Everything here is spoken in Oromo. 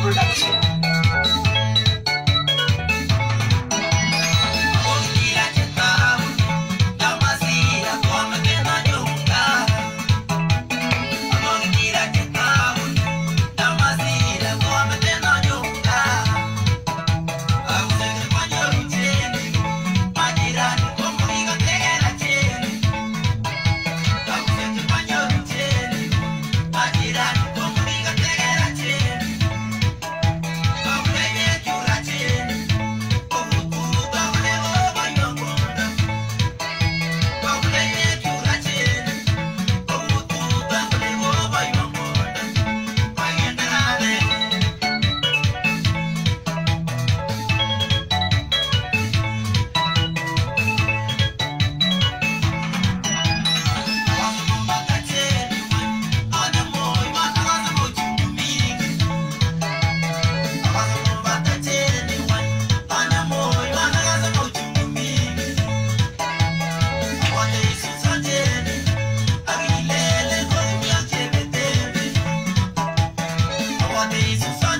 production. on these.